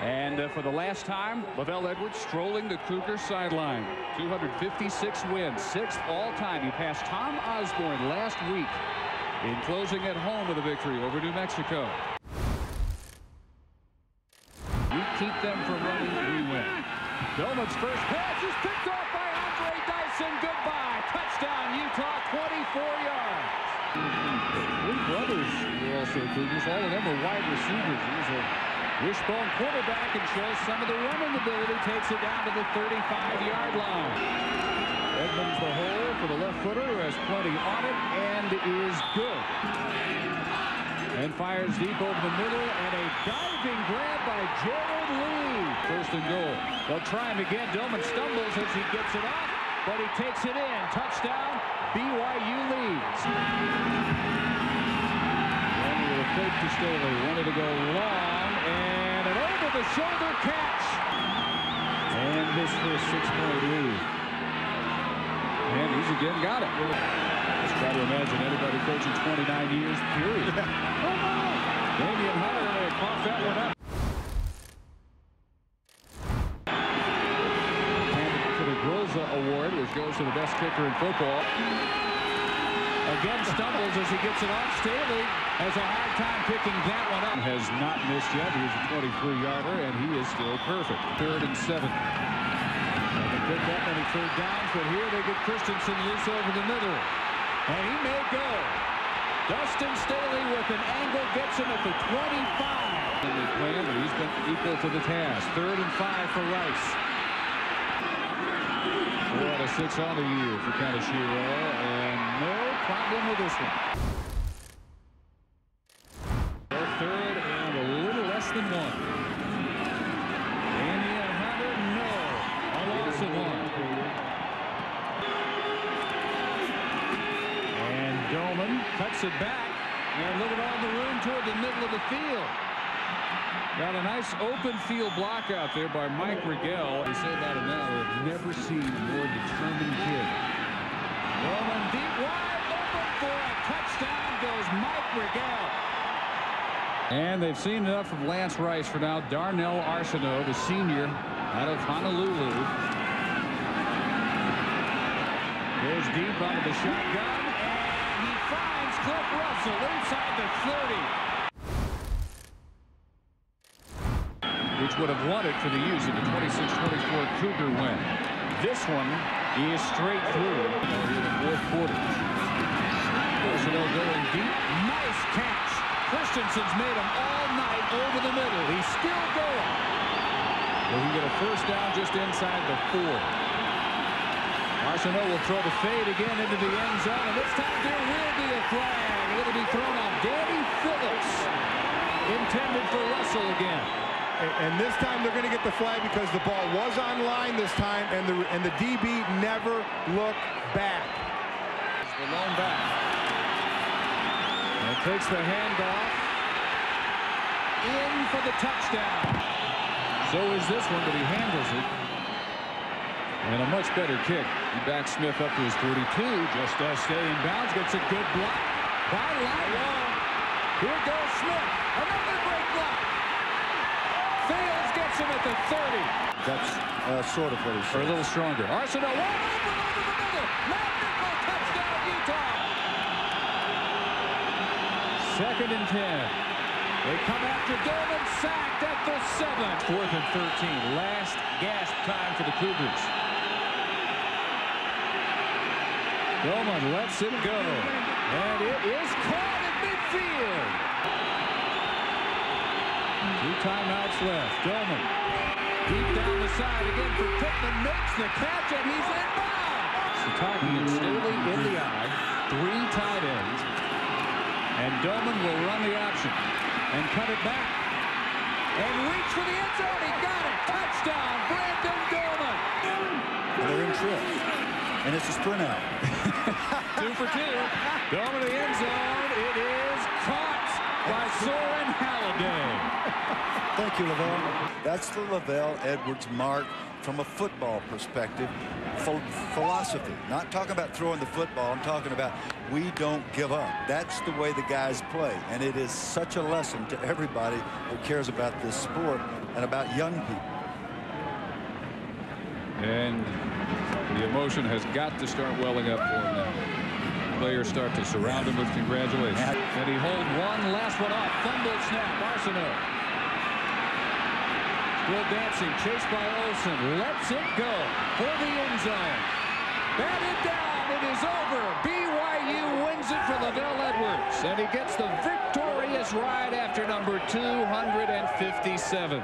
And uh, for the last time, LaVell Edwards strolling the Cougars sideline. 256 wins, sixth all-time. He passed Tom Osborne last week in closing at home with a victory over New Mexico. We keep them from running, we win. Doman's first pass is picked off by Andre Dyson. Goodbye. Touchdown, Utah, 24 yards. Three brothers were also Cougars. All of them are wide receivers. He's a wishbone quarterback and shows some of the running ability. Takes it down to the 35-yard line. Edmonds the hole for the left footer has plenty on it and is good. And fires deep over the middle and a diving grab by Gerald Lee. First and goal. They'll try him again. Doman stumbles as he gets it off, but he takes it in. Touchdown. BYU leads. And with a fake to Staley. Wanted to go long and an over-the-shoulder catch. And this for a six-point lead. And he's again got it. Let's try to imagine anybody coaching 29 years, period. Damian Hunter coughed that one up. And to the Groza Award, which goes to the best kicker in football. Again stumbles as he gets it off. Staley has a hard time picking that one up. Has not missed yet. He's a 23-yarder, and he is still perfect. Third and seven. They pick that many third downs, but here they get Christensen loose over the middle. And he may go. Dustin Staley with an angle gets him at the 25. And they play but he's been equal to the task. Third and five for Rice. Four out of six on the year for Kaneshiro, and no problem with this one. Third and a little less than one. Damian Hunter, no. A loss of one. And Doman cuts it back and look at all the room toward the middle of the field. Got a nice open field block out there by Mike Rigel. They say about him now, I've never seen a more determined kid. Doman deep wide open for a touchdown goes Mike Rigel. And they've seen enough of Lance Rice for now. Darnell Arceneaux, the senior out of Honolulu. Goes deep out of the shotgun, and he finds Cliff Russell inside the 30. Which would have won it for the use of the 26-24 Cougar win. This one is straight through in the fourth quarter. Arceneaux going deep. Nice catch. Christensen's made him all night over the middle. He's still going. They can get a first down just inside the four. Arceneaux will throw the fade again into the end zone, and this time there will be a flag. It'll be thrown on Danny Phillips. Intended for Russell again. And this time they're going to get the flag because the ball was on line this time, and the and the DB never looked back. The lone back. And takes the handoff. In for the touchdown. So is this one, but he handles it. And a much better kick. He backs Smith up to his 32. Just does stay in bounds. Gets a good block by Lyle. Here goes Smith. Another great block. Fails, gets him at the 30. That's uh, sort of what he Or a little stronger. Arceneaux wide open over the middle. Matt Nickel, touchdown, Utah. Second and 10. They come after Doman, sacked at the seven. Fourth and 13. Last gasp time for the Cougars. Doman lets it go. And it is caught at midfield. Two timeouts left. Doman deep down the side again for Pittman. Makes the catch and he's in bounds. Sataki and Staley in the eye. Three tight ends. And Doman will run the option and cut it back. And reach for the end zone. He got it. Touchdown, Brandon Doman. They're in trip. And it's a sprint out. Two for two. Doman to the end zone. It is caught by Soren Halliday. Thank you, LaVell. That's the LaVell Edwards mark. from a football perspective, ph philosophy. Not talking about throwing the football. I'm talking about we don't give up. That's the way the guys play. And it is such a lesson to everybody who cares about this sport and about young people. And the emotion has got to start welling up for him now. Players start to surround him with congratulations. And he hold one last one off. Fumble snap. Arceneaux. Still dancing. Chased by Olsen. Lets it go for the end zone. Batted down. It is over. BYU wins it for LaVell Edwards. And he gets the victorious ride after number 257.